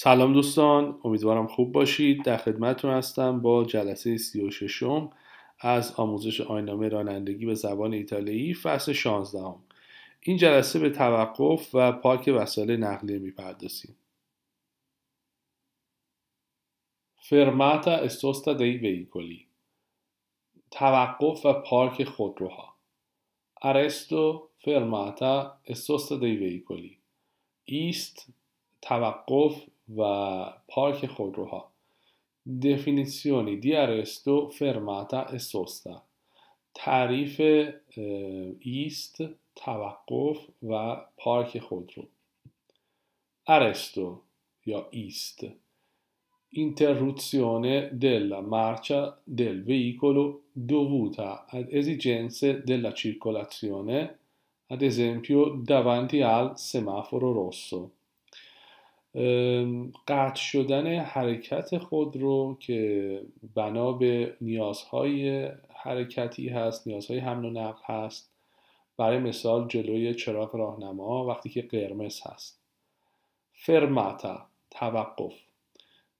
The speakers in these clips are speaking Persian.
سلام دوستان امیدوارم خوب باشید. در خدمتتون هستم با جلسه 36 از آموزش آینامه رانندگی به زبان ایتالیایی فصل 16 هم. این جلسه به توقف و پارک وسایل نقلیه می‌پردازیم. فرماتا استوستا دی ویکولی. توقف و پارک خودروها. ارستو فرماتا استوستا دی ویکولی. ایست توقف و پارک خودروها definizioni di arresto fermata e sosta تعریف ایست توقف و پارک خودرو arresto یا ایست interruzione della marcia del veicolo dovuta ad esigenze della circolazione ad esempio davanti al semaforo rosso قطع شدن حرکت خود رو که بنا به نیازهای حرکتی هست نیازهای حمل و نقل هست برای مثال جلوی چراغ راهنما وقتی که قرمز هست. فرماتا توقف.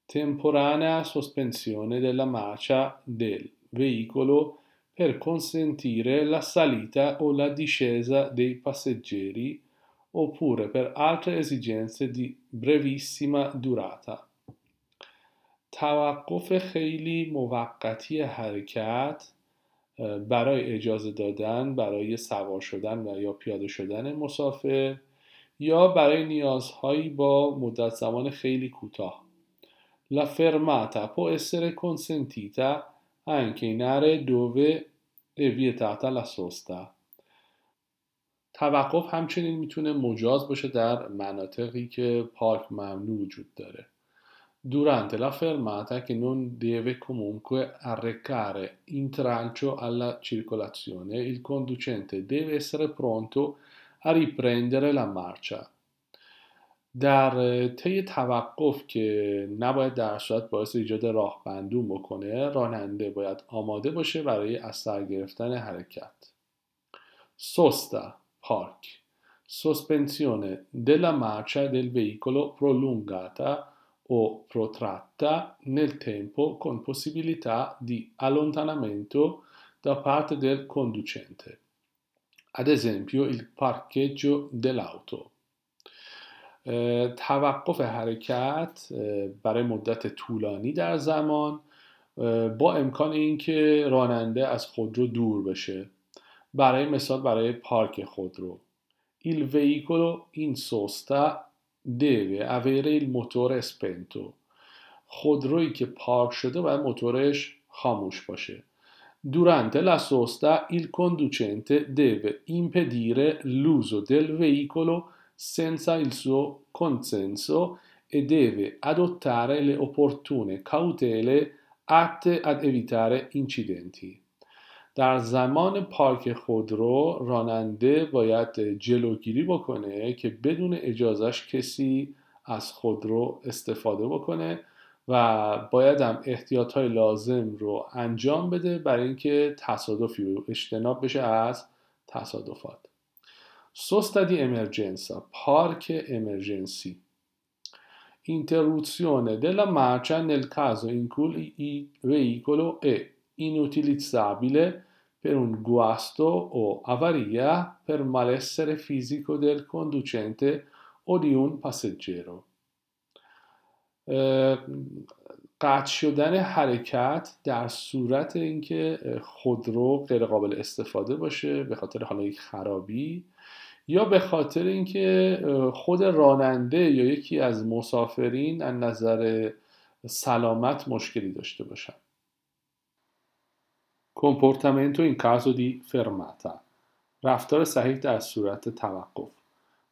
temporanea sospensione della marcia del veicolo per consentire la salita o la discesa dei passeggeri oppure per altre esigenze di brevissima durata. توقف خیلی موقتی حرکت برای اجازه دادن برای سوار شدن و یا پیاده شدن مسافر یا برای نیازهایی با مدت زمان خیلی کوتاه La fermata può essere consentita anche in aree dove è vietata la sosta. توقف همچنین می‌تونه مجاز باشه در مناطقی که پارک ممنوع وجود داره. Durante la fermata che non deve comunque arrecare intralcio alla circolazione, il conducente deve essere pronto a riprendere la marcia. در طی توقف که نباید در صورت باعث ایجاد راه بندون بکنه راننده باید آماده باشه برای از سر گرفتن حرکت. سوستا Park. Sospensione della marcia del veicolo prolungata o protratta nel tempo con possibilità di allontanamento da parte del conducente. Ad esempio il parcheggio dell'auto. توقف حرکت برای مدت طولانی در زمان با امکان اینکه راننده از خودرو دور بشه برای مثال برای پارک خودرو Il veicolo in sosta deve avere il motore spento. خودرویی که پارک شده باید موتورش خاموش باشه. Durante la sosta il conducente deve impedire l'uso del veicolo senza il suo consenso e deve adottare le opportune cautele atte ad evitare incidenti. در زمان پارک خودرو راننده باید جلوگیری بکنه که بدون اجازش کسی از خودرو استفاده بکنه و باید هم احتیاط های لازم رو انجام بده برای اینکه تصادفی رو اجتناب بشه از تصادفات. Di emergenza park emergency. Interruzione della marcia nel caso in cui il veicolo è inutilizzabile per un guasto o avaria per malessere fisico del conducente o di un passeggero. قطع شدن حرکت در صورت اینکه خودرو غیر قابل استفاده باشه به خاطر حالا یک خرابی یا به خاطر اینکه خود راننده یا یکی از مسافرین از نظر سلامت مشکلی داشته باشن comportamento in caso di fermata رفتار صحیح در صورت توقف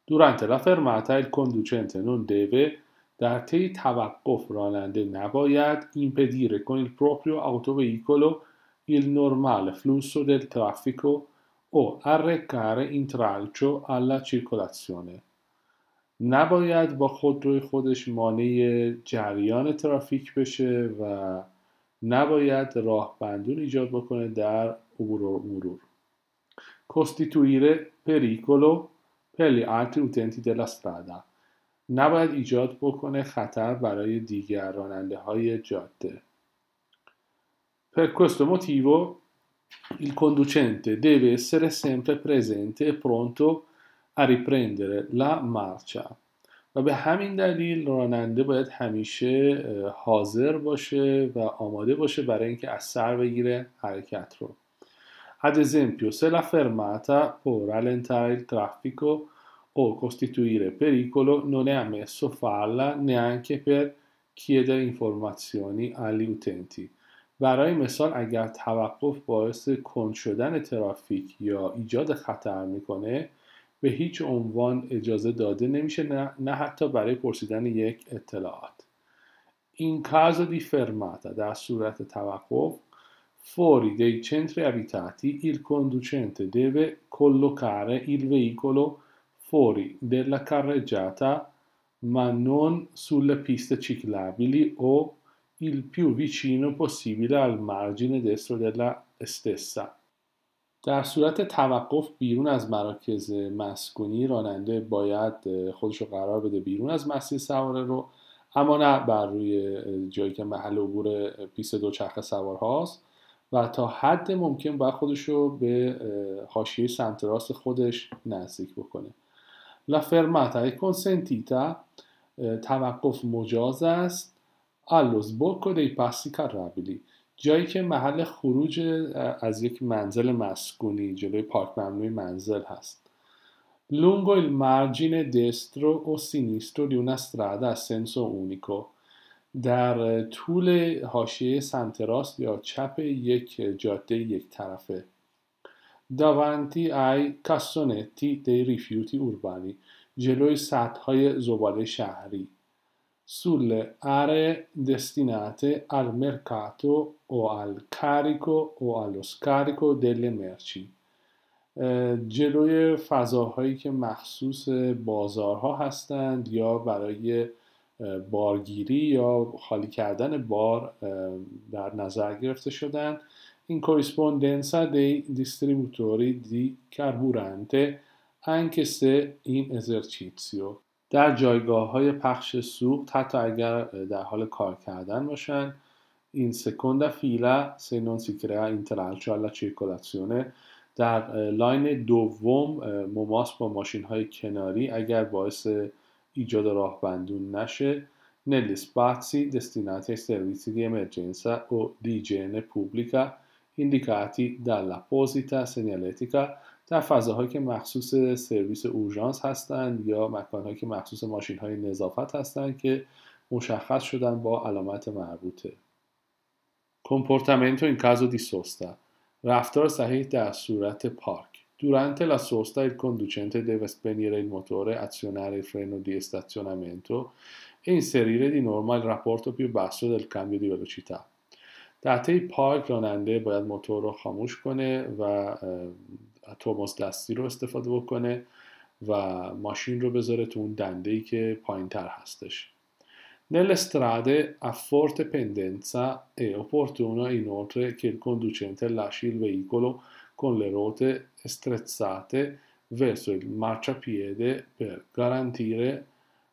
durante la fermata il conducente non deve در طی توقف راننده نباید impedire con il proprio autoveicolo il normale flusso del traffico o arrecare intralcio alla circolazione نباید با خودروی خودش مانع جریان ترافیک بشه و نباید راه بندون ایجاد بکنه در عبور و مرور costituire pericolo per gli altri utenti della strada نباید ایجاد بکنه خطر برای دیگر راننده های جاده Per questo motivo il conducente deve essere sempre presente e pronto a riprendere la marcia و به همین دلیل راننده باید همیشه حاضر باشه و آماده باشه برای اینکه از سر بگیره حرکت رو Ad esempio, se la fermata può rallentare il traffico o costituire pericolo, non è ammesso farla neanche per chiedere informazioni agli utenti. برای مثال اگر توقف باعث کند شدن ترافیک یا ایجاد خطر می‌کنه به هیچ عنوان اجازه داده نمیشه نه, نه حتی برای پرسیدن یک اطلاعات این caso di fermata در صورت توقف Fuori dei centri abitati il conducente deve collocare il veicolo fuori della carreggiata ma non sulle piste ciclabili o il più vicino possibile al margine destro della stessa. در صورت توقف بیرون از مراکز مسکونی راننده باید خودش رو قرار بده بیرون از مسیر سواره رو. اما نه بر روی جایی که محل عبور پیست دوچرخه سوار هاست. و تا حد ممکن باید خودش رو به حاشیه سمت راست خودش نزدیک بکنه. لا فرماتا consentita توقف مجاز است. Allo sbocco dei passi carrabili. جایی که محل خروج از یک منزل مسکونی جلوی پارک ممنوع منزل هست. lungo il margine destro o sinistro di una strada a senso unico در طول حاشیه سمت راست یا چپ یک جاده یک طرفه. davanti ai cassonetti dei rifiuti urbani جلوی سطح های زباله شهری. Sulle aree destinate al mercato o al carico o allo scarico delle merci جلوی فضاهایی که مخصوص بازارها هستند یا برای بارگیری یا خالی کردن بار در نظر گرفته شدن این corrispondenza dei distributori di carburante anche se in در جایگاه های پخش سوخت حتی اگر در حال کار کردن باشند این سکوند فیله سی نون سیکره اینترال چالا در لاین دوم مماس با ماشین های کناری اگر باعث ایجاد راه بندون نشه negli spazi destinati ai servizi di emergenza e di igiene pubblica indicati dall'apposita segnaletica در فضاهایی که مخصوص سرویس اورژانس هستند یا مکانهایی که مخصوص ماشین های نظافت هستند که مشخص شدن با علامت مربوطه comportamento in caso di sosta رفتار صحیح در صورت پارک Durante la sosta il conducente deve spegnere il motore, azionare il freno di stazionamento e inserire di norma il rapporto più basso del cambio di velocità. در طی پارک راننده باید موتور رو خاموش کنه و توماس دستی رو استفاده بکنه و ماشین رو بذاره تو اون دنده ای که پایین تر هستش Nelle strade a forte pendenza è opportuno inoltre che il conducente lasci il veicolo con le ruote strizzate verso il marciapiede per garantire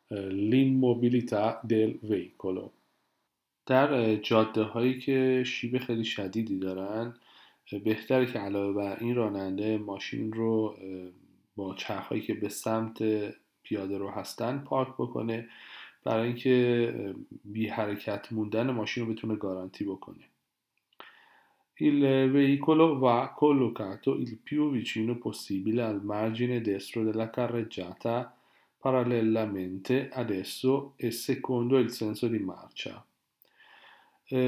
l'immobilità del veicolo. در جاده هایی که شیب خیلی شدیدی دارن بهتره که علاوه بر این راننده ماشین رو با چرخهایی که به سمت پیاده رو هستن پارک بکنه برای اینکه بی حرکت موندن ماشین رو بتونه گارانتی بکنه Il veicolo va collocato il più vicino possibile al margine destro della carreggiata parallelamente ad esso e secondo il senso di marcia.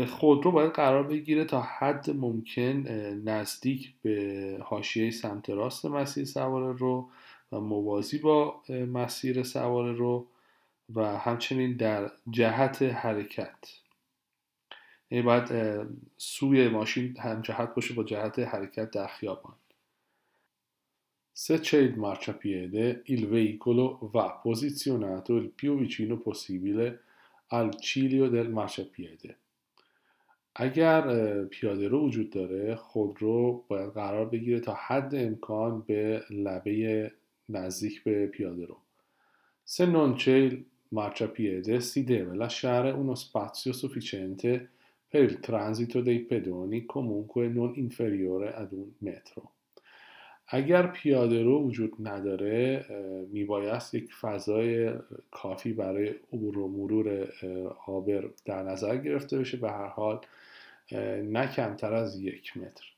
خودرو باید قرار بگیره تا حد ممکن نزدیک به حاشیه سمت راست مسیر سواره رو و موازی با مسیر سواره رو و همچنین در جهت حرکت یعنی باید سوی ماشین همجهت باشه با جهت حرکت در خیابان Se c'è il marciapiede, il veicolo va posizionato il più vicino possibile al ciglio del marciapiede. اگر پیاده رو وجود داره خودرو باید قرار بگیره تا حد امکان به لبه نزدیک به پیاده رو Se non c'è il marciapiede si deve lasciare uno spazio sufficiente per il transito dei pedoni comunque non inferiore ad un metro. اگر پیاده رو وجود نداره میبایست یک فضای کافی برای عبور و مرور آبر در نظر گرفته بشه به هر حال نه کمتر از یک متر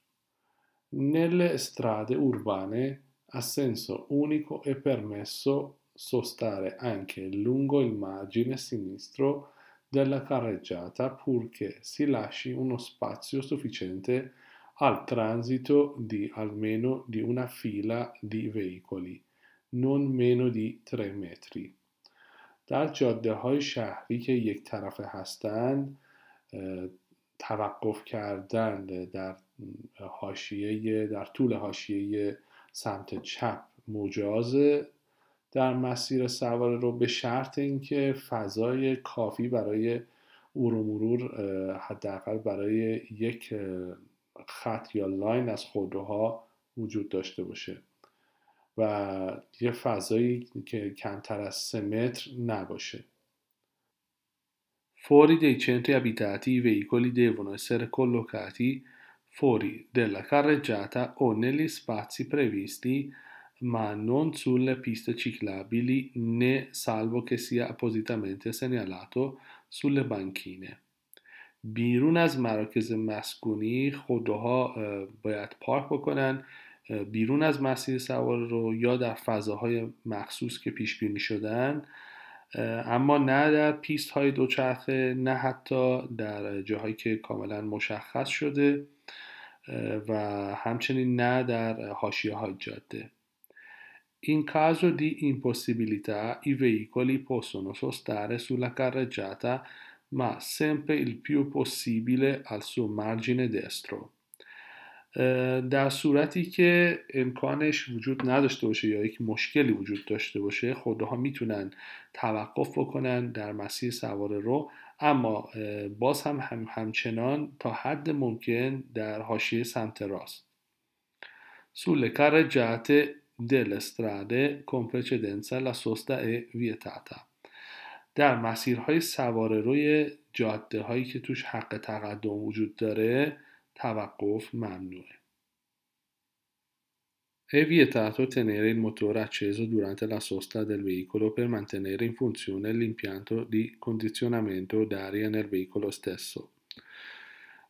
Nelle strade urbane ha senso unico e permesso sostare anche lungo il margine sinistro della carreggiata purché si lasci uno spazio sufficiente al transito di almeno di una fila di veicoli, non meno di 3 metri. در جاده های شهری که یک طرفه هستند توقف کردن در حاشیه در طول حاشیه سمت چپ مجازه در مسیر سواره رو به شرط اینکه فضای کافی برای ورو مرور حداقل برای یک خط یا لاین از خودروها وجود داشته باشه و یه فضایی که کمتر از سه متر نباشه. Fuori dei centri abitati i veicoli devono essere collocati fuori della carreggiata o negli spazi previsti ma non sulle piste ciclabili né salvo che sia appositamente segnalato sulle banchine. بیرون از مراکز مسکونی خودروها باید پارک بکنن بیرون از مسیر سوار رو یا در فضاهای مخصوص که پیش بینی شدن اما نه در پیست های دوچرخه نه حتی در جاهایی که کاملا مشخص شده و همچنین نه در حاشیه های جاده In caso di impossibilità i veicoli possono sostare sulla carreggiata ma sempre il più possibile al suo margine destro. در صورتی که امکانش وجود نداشته باشه یا یک مشکلی وجود داشته باشه خودروها می‌تونن توقف بکنن در مسیر سوار رو اما باز هم, هم همچنان تا حد ممکن در حاشیه سمت راست. sulle carreggiate delle strade con precedenza la sosta è vietata در مسیرهای سواره روی جاده هایی که توش حق تقدم وجود داره توقف ممنوعه È vietato tenere il motore acceso durante la sosta del veicolo per mantenere in funzione l'impianto di condizionamento d'aria nel veicolo stesso.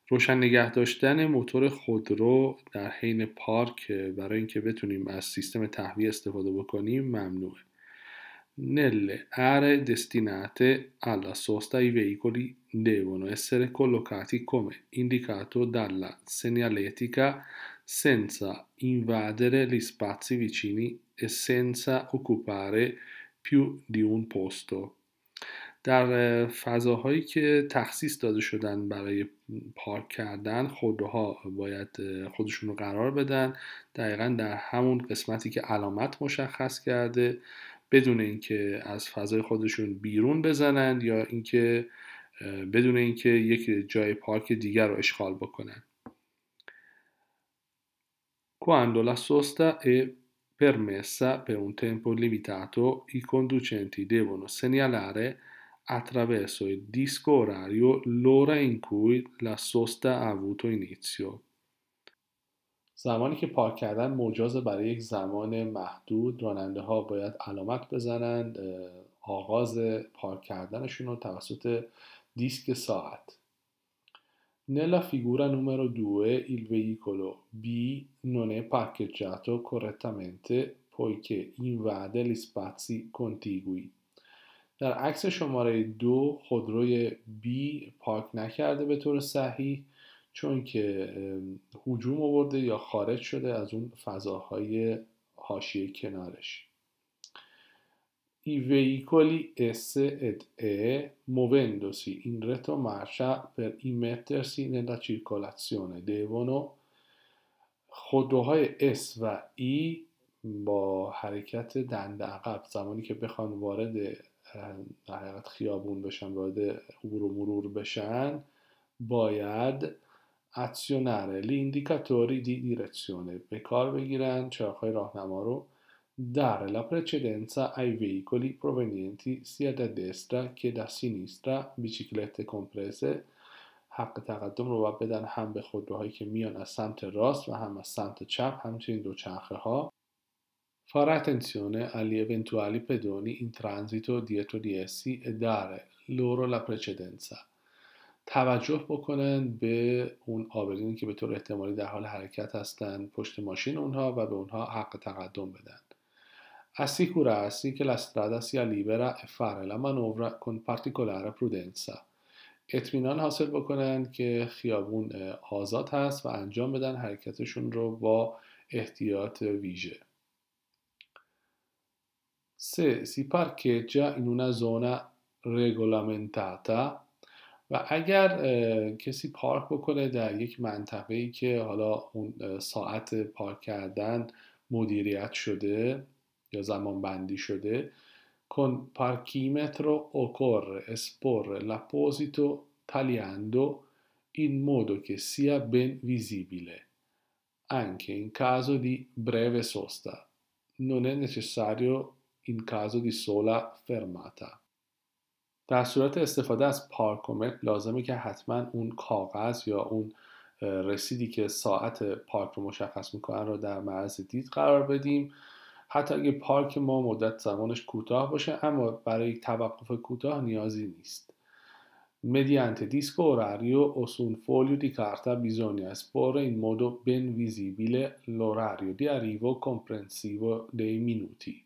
روشن نگه داشتن موتور خودرو در حین پارک برای اینکه بتونیم از سیستم تهویه استفاده بکنیم ممنوعه. Nelle aree destinate alla sosta i veicoli devono essere collocati come indicato dalla segnaletica senza invadere gli spazi vicini e senza occupare più di un posto. در فضاهایی که تخصیص داده شدن برای پارک کردن خودروها باید خودشون رو قرار بدن دقیقا در همون قسمتی که علامت مشخص کرده بدون اینکه از فضای خودشون بیرون بزنند یا اینکه بدون اینکه یک جای پارک دیگر رو اشغال بکنن Quando la sosta è permessa per un tempo limitato, i conducenti devono segnalare attraverso il disco orario l'ora in cui la sosta ha avuto inizio. زمانی که پارک کردن مجاز برای یک زمان محدود راننده ها باید علامت بزنند آغاز پارک کردنشون رو توسط دیسک ساعت. Nella figura numero 2 il veicolo B non è parcheggiato correttamente poiché invade gli spazi contigui. در عکس شماره دو خودروی B پارک نکرده به طور صحیح. چون که هجوم آورده یا خارج شده از اون فضاهای حاشیه کنارش. I veicoli S ed E, muovendosi in retromarcia per immettersi nella circolazione, devono خودروهای S و E با حرکت دنده عقب زمانی که بخوان وارد حقیقت خیابون بشن وارد عبور و مرور بشن باید azionare gli indicatori di direzione به کار بگیرن چراغهای راهنما رو dare la precedenza ai veicoli provenienti sia da destra che da sinistra biciclette comprese حق تقدم رو باید بدن هم به خودروهایی که میان از سمت راست و هم از سمت چپ همچنین دوچرخه ها fare attenzione agli eventuali pedoni in transito dietro di essi e dare loro la precedenza توجه بکنن به اون آبرینی که به طور احتمالی در حال حرکت هستند پشت ماشین اونها و به اونها حق تقدم بدن. assicurarsi che la strada sia libera e fare la manovra con particolare prudenza اطمینان حاصل بکنن که خیابون آزاد هست و انجام بدن حرکتشون رو با احتیاط ویژه. Se si parcheggia in una zona regolamentata و اگر کسی پارک بکنه در یک منطقه ای که حالا اون ساعت پارک کردن مدیریت شده یا زمان بندی شده کن پارکیمتر رو اوکور اسپور لپوزیتو تالیاندو این مودو که سیا بن ویزیبیله انکه این کازو دی بریوه سوستا non è necessario in caso di sola fermata. در صورت استفاده از پارکومتر لازمه که حتما اون کاغذ یا اون رسیدی که ساعت پارک رو مشخص می‌کنن رو در معرض دید قرار بدیم. حتی اگه پارک ما مدت زمانش کوتاه باشه اما برای توقف کوتاه نیازی نیست. Mediante disco orario o su un foglio di carta bisogna esporre in modo ben visibile l'orario di arrivo comprensivo dei minuti.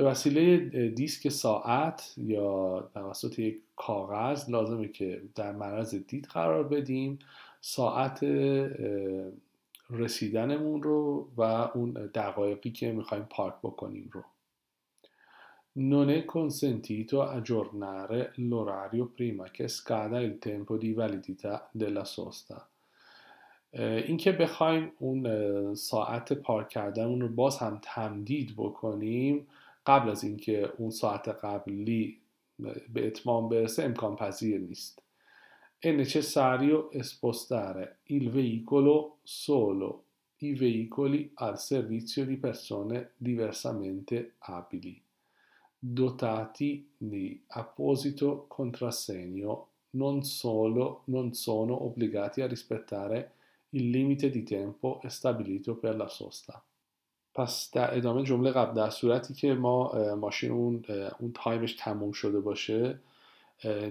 به وسیله دیسک ساعت یا توسط یک کاغذ لازمه که در معرض دید قرار بدیم ساعت رسیدنمون رو و اون دقایقی که می‌خوایم پارک بکنیم رو Non è consentito aggiornare l'orario prima che scada il tempo di validità della sosta. اینکه بخوایم اون ساعت پارک کردنمون رو باز هم تمدید بکنیم قبل از اینکه اون ساعت قبلی به اتمام برسه امکان پذیر نیست. è necessario spostare il veicolo solo i veicoli al servizio di persone diversamente abili, dotati di apposito contrassegno, non, solo, non sono obbligati a rispettare il limite di tempo stabilito per la sosta. پس در ادامه جمله قبل در صورتی که ما ماشین اون, اون time ش تموم شده باشه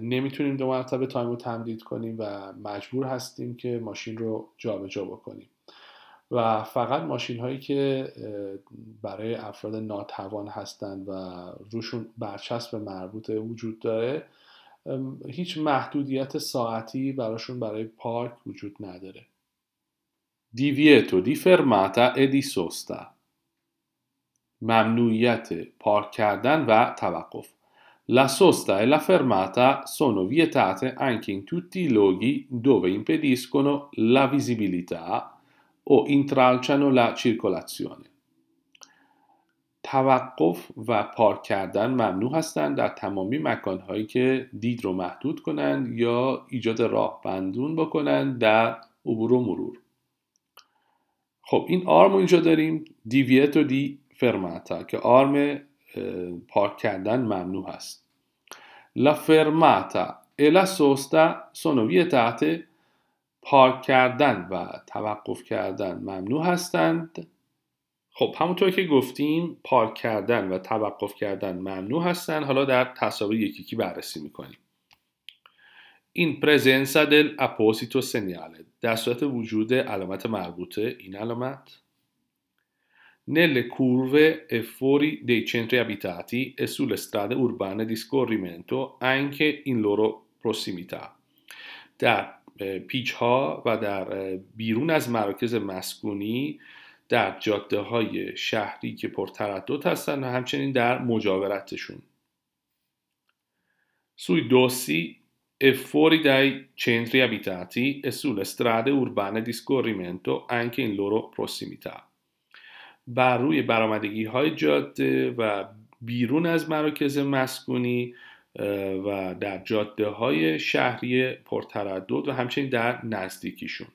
نمی‌تونیم دو مرتبه time رو تمدید کنیم و مجبور هستیم که ماشین رو جابجا بکنیم. و فقط ماشین هایی که برای افراد ناتوان هستند و روشون برچسب مربوطه وجود داره هیچ محدودیت ساعتی براشون برای پارک وجود نداره. Divieto di fermata e di sosta. ممنوعیت پارک کردن و توقف La sosta e la fermata sono vietate anche in tutti i luoghi dove impediscono la visibilità o intralciano la circolazione. توقف و پارک کردن ممنوع هستند در تمامی مکانهایی که دید رو محدود کنند یا ایجاد راه بندون بکنند در عبور و مرور خب این آرم اینجا داریم دیویتو دی فرماتا که آرم پارک کردن ممنوع هست La fermata e la sosta sono vietate پارک کردن و توقف کردن ممنوع هستند خب همونطور که گفتیم پارک کردن و توقف کردن ممنوع هستند حالا در تصاویر یکی یکی بررسی می‌کنیم این presenza del apposito segnale در صورت وجود علامت مربوطه این علامت nelle curve e fuori dei centri abitati e sulle strade urbane di scorrimento anche in loro prossimità. در پیچ ها و در بیرون از مراکز مسکونی در جاده های شهری که پرتردد هستند و همچنین در مجاورتشون sui dossi e fuori dai centri abitati e sulle strade urbane di scorrimento anche in loro prossimità بر روی برآمدگی های جاده و بیرون از مراکز مسکونی و در جاده های شهری پرتردد و همچنین در نزدیکیشون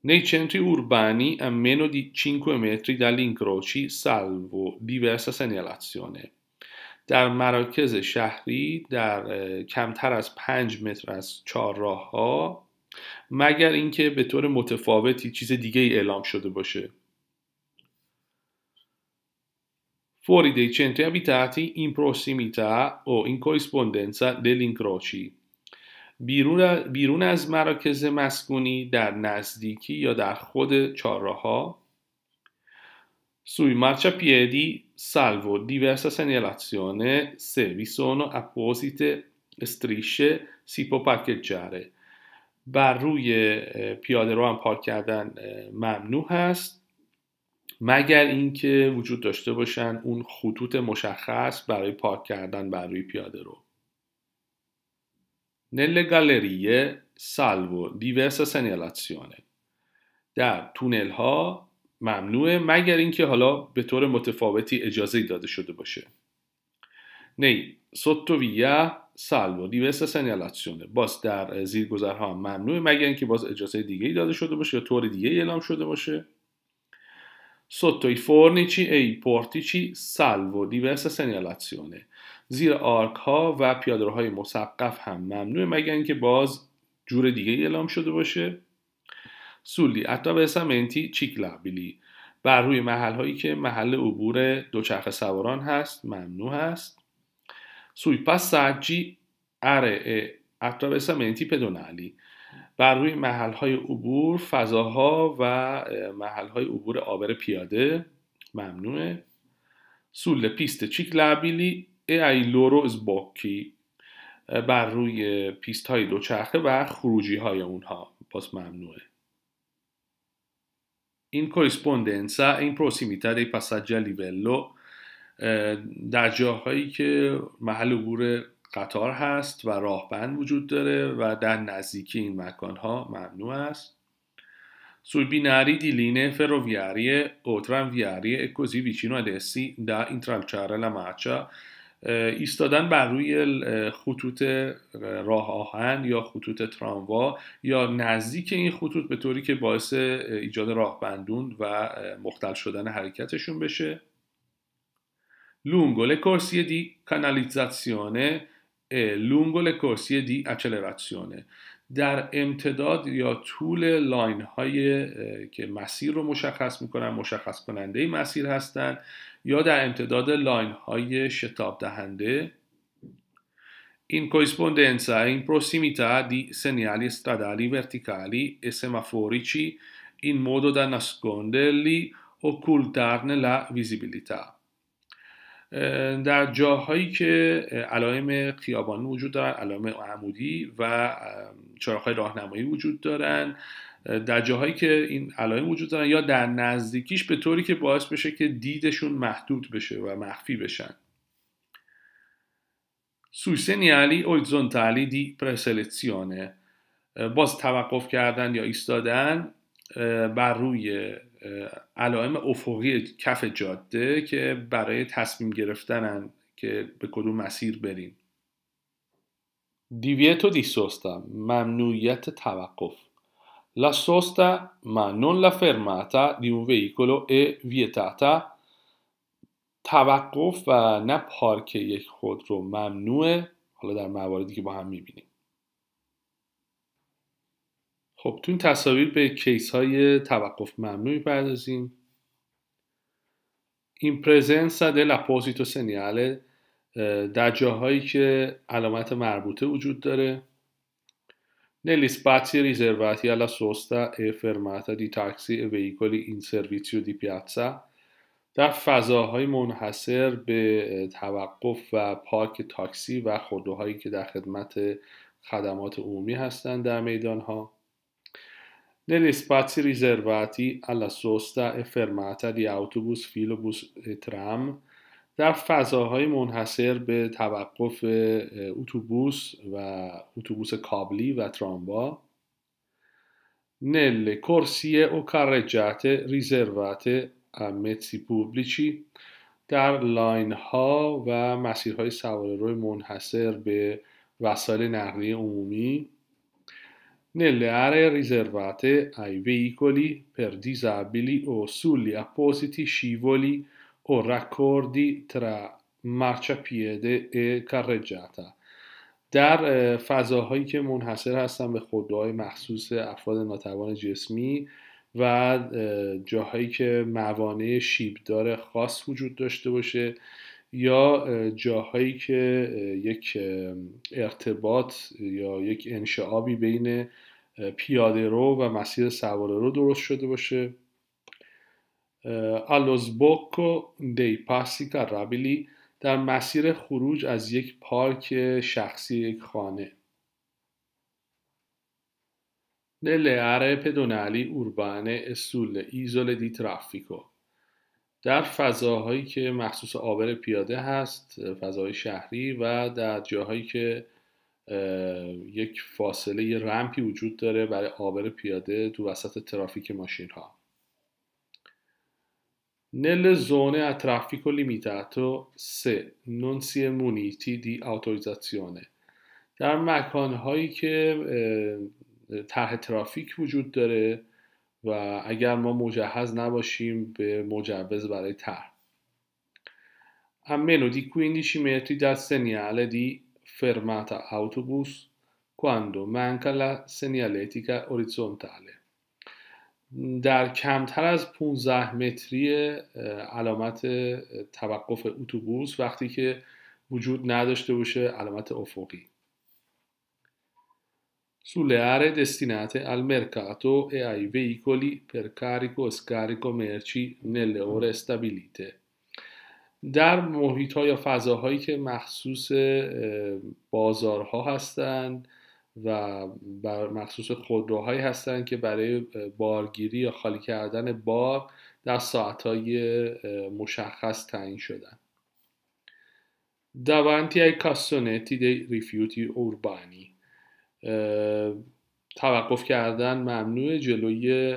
Nei centri urbani a meno di 5 metri dagli incroci salvo diversa segnalazione. در مراکز شهری در کمتر از 5 متر از چهارراه ها مگر اینکه به طور متفاوتی چیز دیگه ای اعلام شده باشه Fuori dei centri abitati in prossimità o in corrispondenza degli incroci. بیرون, از مراکز مسکونی در نزدیکی یا در خود چهارراه Sui marciapiedi, salvo diversa segnalazione, se vi sono apposite strisce si può parcheggiare. بر روی پیاده رو هم پارک کردن ممنوع هست. مگر اینکه وجود داشته باشن اون خطوط مشخص برای پارک کردن بر روی پیاده رو. Nelle gallerie salvo diversa segnalazione در تونل ها ممنوعه مگر اینکه حالا به طور متفاوتی اجازه داده شده باشه. نی سالو دیوست سنیالاتسیونه باز در زیرگذرها ممنوعه مگر اینکه باز اجازه دیگه داده شده باشه یا طور دیگه اعلام شده باشه. sotto i fornici e i portici salvo زیر آرک ها و پیادرهای مسقف هم ممنوعه مگر اینکه باز جور دیگه اعلام شده باشه. سولی اتاوسامنتی چیکلابیلی بر روی محل هایی که محل عبور دوچرخه سواران هست ممنوع هست. Sui passaggi e attraversamenti pedonali بر روی محل های عبور فضاها و محل های عبور عابر پیاده ممنوعه sulle piste ciclabili e ai loro sbocchi بر روی پیست های دوچرخه و خروجی های اونها پس ممنوعه این corrispondenza این dei passaggi a livello در جاهایی که محل عبور قطار هست و راهبند وجود داره و در نزدیکی این مکان ها ممنوع است. Sui binari di linee ferroviarie o tranviarie e così vicino ad essi da intralciare ایستادن بر روی خطوط راه آهن یا خطوط تراموا یا نزدیک این خطوط به طوری که باعث ایجاد راه بندون و مختل شدن حرکتشون بشه. Lungo le corsie di canalizzazione e lungo le corsie di accelerazione در امتداد یا طول لاین های که مسیر رو مشخص می‌کنن مشخص کننده مسیر هستند یا در امتداد لاین های شتاب دهنده In corrispondenza in prossimità di segnali stradali verticali e semaforici in modo da nasconderli, occultarne la visibilità. در جاهایی که علائم خیابانی وجود دارن علائم عمودی و چراغهای راهنمایی وجود دارن. در جاهایی که این علائم وجود دارن یا در نزدیکیش به طوری که باعث بشه که دیدشون محدود بشه و مخفی بشن. sui segnali orizzontali di preselezione باز توقف کردن یا ایستادن بر روی علائم افقی کف جاده که برای تصمیم گرفتنن که به کدوم مسیر بریم. دیویتو دی سوستا ممنوعیت توقف La sosta ma non la fermata di un veicolo è vietata. توقف و نه پارک یک خودرو ممنوعه حالا در مواردی که با هم می‌بینیم خب تو این تصاویر به کیس های توقف ممنوع می‌پردازیم این presenza dell'apposito segnale در جاهایی که علامت مربوطه وجود داره. Negli spazi riservati alla sosta e fermata di taxi e veicoli in servizio di piazza. در فضاهای منحصر به توقف و پارک تاکسی و خودروهایی که در خدمت خدمات عمومی هستند در میدان ها negli spazi riservati alla sosta e fermata di filobus e tram در فضاهای منحصر به توقف اتوبوس و اتوبوس کابلی و تراموا nelle corsie o carreggiate riservate a mezzi در لاین ها و مسیرهای سواره روی منحصر به وسایل نقلیه عمومی nelle aree riservate ai veicoli per disabili o sugli appositi scivoli o raccordi tra marciapiede e carreggiata در فضاهایی که منحصر هستن به خودروهای مخصوص افراد ناتوان جسمی و جاهایی که موانع شیبدار خاص وجود داشته باشه یا جاهایی که یک ارتباط یا یک انشعابی بین پیاده رو و مسیر سواره رو درست شده باشه. sbocco dei passi carrabili در مسیر خروج از یک پارک شخصی یک خانه. nelle aree pedonali urbane e sulle isole di در فضاهایی که مخصوص آبر پیاده هست فضاهای شهری و در جاهایی که یک فاصله رمپی وجود داره برای آبر پیاده تو وسط ترافیک ماشین ها Nelle zone a traffico limitato se non si è muniti di autorizzazione در مکانهایی که طرح ترافیک وجود داره و اگر ما مجهز نباشیم به مجوز برای طرح. meno di 15 metri dal segnale di fermata autobus quando manca la segnaletica orizzontale در کمتر از 15 متری علامت توقف اتوبوس وقتی که وجود نداشته باشه علامت افقی. Sulle aree destinate al mercato e ai veicoli per carico e scarico merci nelle ore stabilite در محیط ها یا فضاهایی که مخصوص بازارها هستند و بر مخصوص خودروهایی هستند که برای بارگیری یا خالی کردن بار در ساعتهای مشخص تعیین شدن davanti ai cassonetti dei rifiuti urbani توقف کردن ممنوع جلوی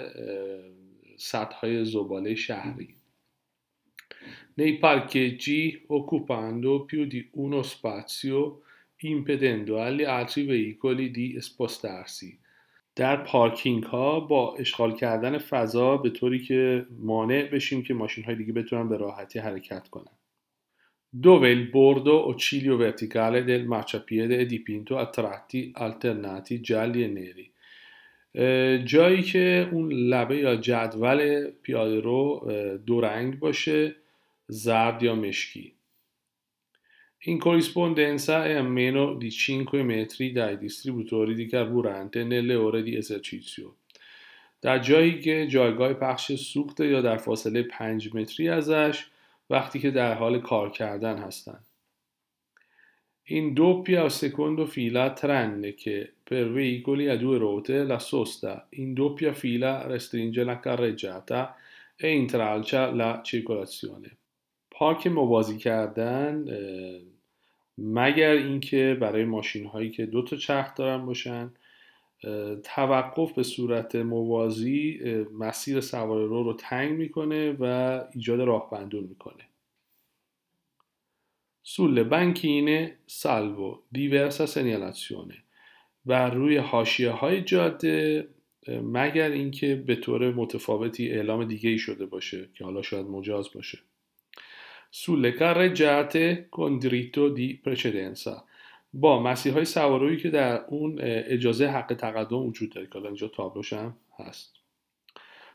سطح زباله شهری. Nei parcheggi occupando più di uno spazio impedendo agli altri veicoli di spostarsi. در پارکینگ ها با اشغال کردن فضا به طوری که مانع بشیم که ماشین های دیگه بتونن به راحتی حرکت کنن. dove il bordo o ciglio verticale del marciapiede è dipinto a tratti alternati gialli e neri جایی که اون لبه یا جدول پیاده رو دو رنگ باشه زرد یا مشکی In corrispondenza è a meno di 5 metri dai distributori di carburante nelle ore di esercizio. در جایی که جایگاه پخش سوخت یا در فاصله 5 متری ازش وقتی که در حال کار کردن هستند. این دو پیا سکند و فیلا ترن که پر ویگولی ادو روته لسوستا این دو پیا فیلا رسترینجه لکارجاتا و e اینترالچا la circolazione. پاک موازی کردن مگر اینکه برای ماشین هایی که دو تا چرخ دارن باشن توقف به صورت موازی مسیر سوار رو رو تنگ می‌کنه و ایجاد راه بندون می‌کنه sulle banchine salvo diversa segnalazione و روی حاشیه های جاده مگر اینکه به طور متفاوتی اعلام دیگه ای شده باشه که حالا شاید مجاز باشه. sulle carreggiate con diritto di precedenza با مسیرهای سوارویی که در اون اجازه حق تقدم وجود داره که اینجا تابلوش هم هست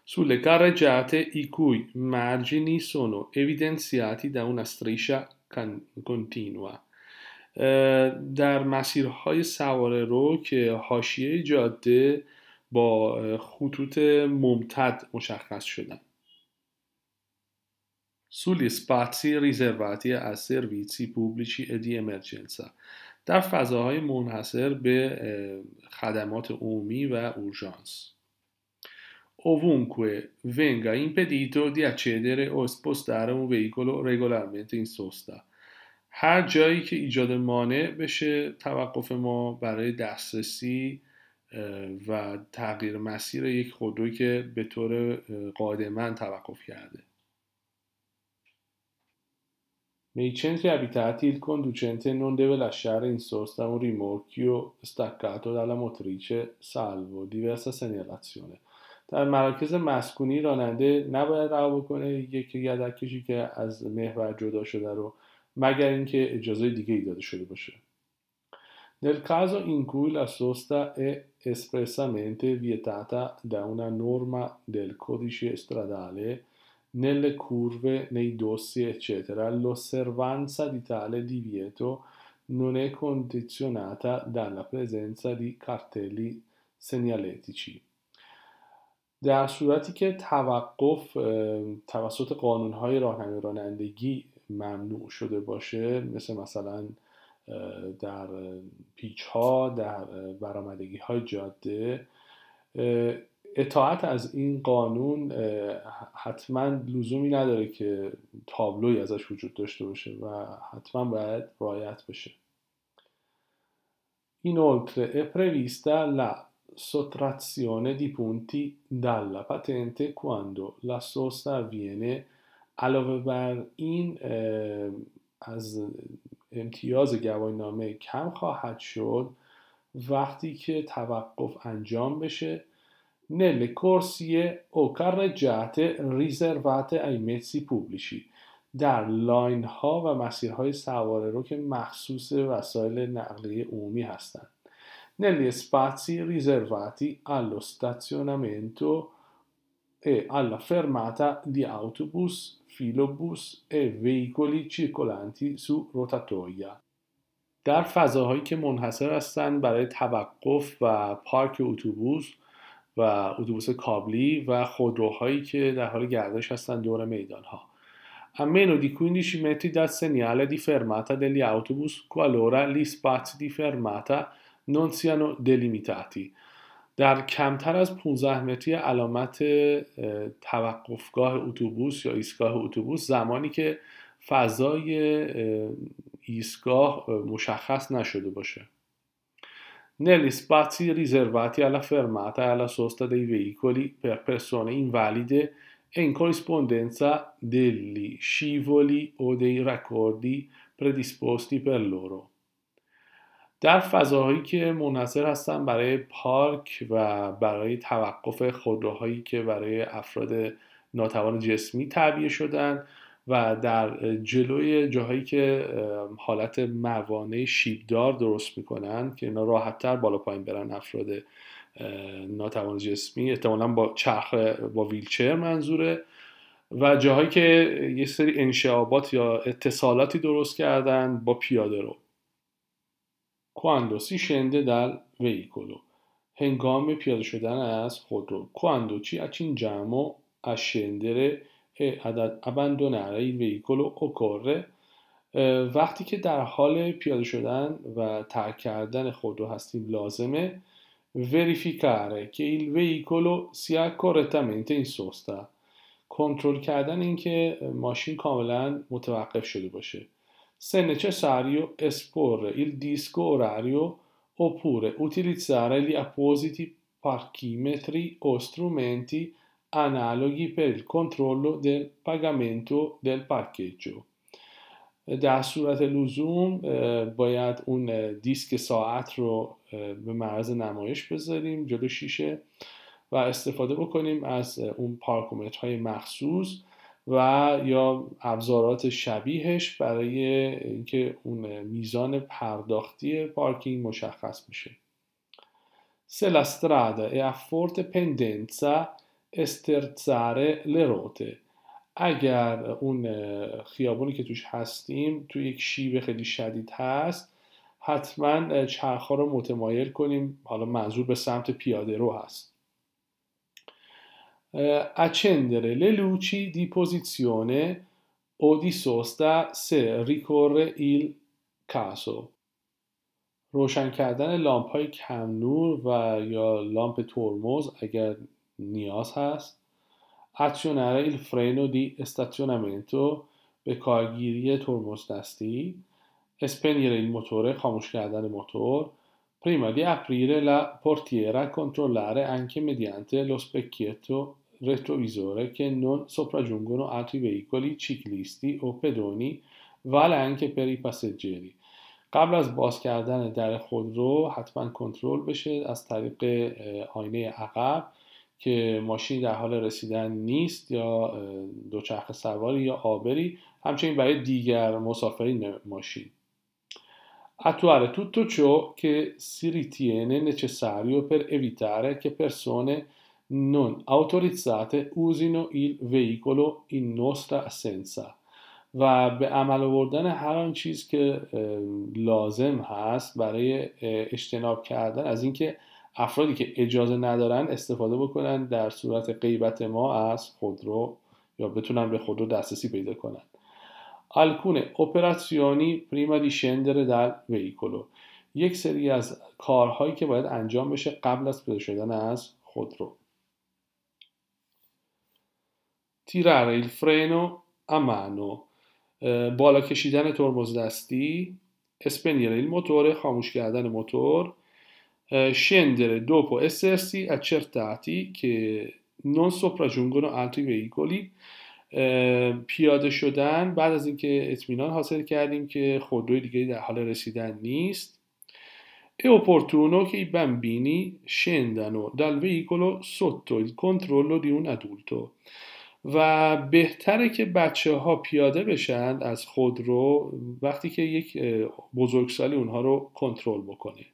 sulle carreggiate i cui margini sono evidenziati da una striscia continua در مسیرهای سواره رو که حاشیه جاده با خطوط ممتد مشخص شدن sugli spazi riservati a servizi pubblici e di در فضاهای منحصر به خدمات عمومی و اورژانس. ovunque venga impedito di accedere o spostare un veicolo regolarmente in sosta هر جایی که ایجاد مانع بشه توقف ما برای دسترسی و تغییر مسیر یک خودروی که به طور قادما توقف کرده. Nei centri abitati il conducente non deve lasciare in sosta un rimorchio staccato dalla motrice salvo diversa segnalazione در مراکز مسکونی راننده نباید رها بکنه یک یدک کشی که از محور جدا شده رو مگر اینکه اجازه دیگه ای داده شده باشه Nel caso in cui la sosta è espressamente vietata da una norma del codice stradale, nelle curve, nei dossi, eccetera, l'osservanza di tale divieto non è condizionata dalla presenza di cartelli segnaletici. در صورتی که توقف توسط قانونهای راهنمایی رانندگی ممنوع شده باشه مثل مثلا در پیچ ها در برامدگی های جاده اطاعت از این قانون حتما لزومی نداره که تابلوی ازش وجود داشته باشه و حتما باید رعایت بشه. Inoltre è prevista la sottrazione di punti dalla patente quando la sosta avviene علاوه بر این از امتیاز گواهی نامه کم خواهد شد. وقتی که توقف انجام بشه nelle corsie o carreggiate riservate ai mezzi pubblici در لاین ها و مسیرهای سواره رو که مخصوص وسایل نقلیه عمومی هستند negli spazi riservati allo stazionamento e alla fermata di autobus, filobus e veicoli circolanti su rotatoia. در فضاهایی که منحصر هستند برای توقف و پارک اتوبوس و اتوبوس کابلی و خودروهایی که در حال گردش هستند دور میدان ها. A meno di 15 metri dal segnale di fermata degli autobus qualora gli spazi di fermata non siano. در کمتر از 15 متری علامت توقفگاه اتوبوس یا ایستگاه اتوبوس زمانی که فضای ایستگاه مشخص نشده باشه negli spazi riservati alla fermata e alla sosta dei veicoli per persone invalide e in corrispondenza degli scivoli o dei raccordi predisposti per loro. در فضاهایی که منحصر هستن برای پارک و برای توقف خودروهایی که برای افراد ناتوان جسمی تعبیه شدن و در جلوی جاهایی که حالت موانع شیبدار درست می‌کنن که اینا راحتتر بالا پایین برن افراد ناتوان جسمی احتمالا با چرخ با ویلچر منظوره. و جاهایی که یه سری انشعابات یا اتصالاتی درست کردن با پیاده رو. si scende dal veicolo هنگام پیاده شدن از خودرو. quando ci accingiamo a scendere e ad abbandonare il veicolo occorre وقتی که در حال پیاده شدن و ترک کردن خودرو هستیم لازمه verificare che il veicolo sia correttamente in sosta کنترل کردن اینکه ماشین کاملا متوقف شده باشه se necessario esporre il disco orario oppure utilizzare gli appositi parchimetri o strumenti analoghi per il controllo del pagamento del parcheggio. در صورت لزوم باید اون دیسک ساعت رو به معرض نمایش بذاریم جلو شیشه و استفاده بکنیم از اون پارکومترهای مخصوص و یا ابزارات شبیهش برای اینکه اون میزان پرداختی پارکینگ مشخص میشه Se la strada è a forte pendenza, استرزاره لروته اگر اون خیابونی که توش هستیم توی یک شیب خیلی شدید هست حتما چرخها رو متمایل کنیم. حالا منظور به سمت پیاده رو هست. accendere le luci di posizione o di sosta se ricorre il caso روشن کردن لامپ های کم نور و یا لامپ ترمز اگر نیاز هست. Azionare il freno di stazionamento به کارگیری ترمز دستی. Spegnere il motore خاموش کردن موتور. Prima di aprire la portiera controllare anche mediante lo specchietto رتروویزوره که نون سپراجونگونو اتوی ویکولی چیکلیستی و پدونی ول انکه پری پاسجری قبل از باز کردن در خودرو حتما کنترل بشه از طریق آینه عقب. که ماشین در حال رسیدن نیست یا دوچرخه سواری یا آبری همچنین برای دیگر مسافرین ماشین. attuare tutto ciò che si ritiene necessario per evitare che persone non autorizzate usino il veicolo in nostra assenza و به عمل آوردن هر آن چیز که لازم هست برای اجتناب کردن از اینکه افرادی که اجازه ندارن استفاده بکنن در صورت غیبت ما از خودرو یا بتونن به خودرو دسترسی پیدا کنن. alcune operazioni prima di scendere dal veicolo یک سری از کارهایی که باید انجام بشه قبل از پیدا شدن از خودرو. tirare il freno a mano بالا کشیدن ترمز دستی اسپنیر il motore خاموش کردن موتور. Scendere dopo essersi accertati che non sopraggiungono altri veicoli پیاده شدن بعد از اینکه اطمینان حاصل کردیم که خودروی دیگری در حال رسیدن نیست è opportuno che i bambini scendano dal veicolo sotto il controllo di un adulto و بهتره که بچه ها پیاده بشن از خودرو وقتی که یک بزرگسالی اونها رو کنترل بکنه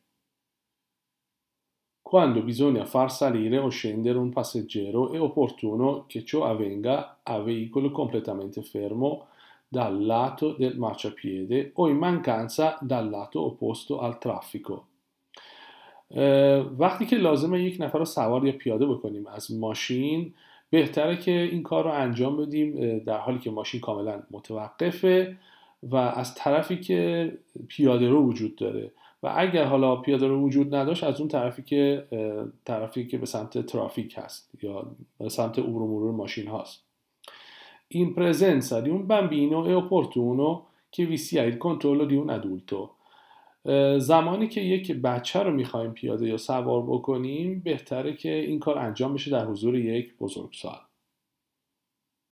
Quando bisogna far salire o scendere un passeggero è opportuno che ciò avvenga a veicolo completamente fermo dal lato del marciapiede o in mancanza dal lato opposto al traffico. وقتی که لازمه یک نفر رو سوار یا پیاده بکنیم از ماشین بهتره که این کار رو انجام بدیم در حالی که ماشین کاملا متوقفه و از طرفی که پیاده رو وجود داره و اگر حالا پیاده رو وجود نداشت از اون طرفی که طرفی که به سمت ترافیک هست یا به سمت عبور مرور ماشین هاست. این presenza di un bambino è opportuno che vi sia il controllo di un adulto زمانی که یک بچه رو می‌خوایم پیاده یا سوار بکنیم بهتره که این کار انجام بشه در حضور یک بزرگسال.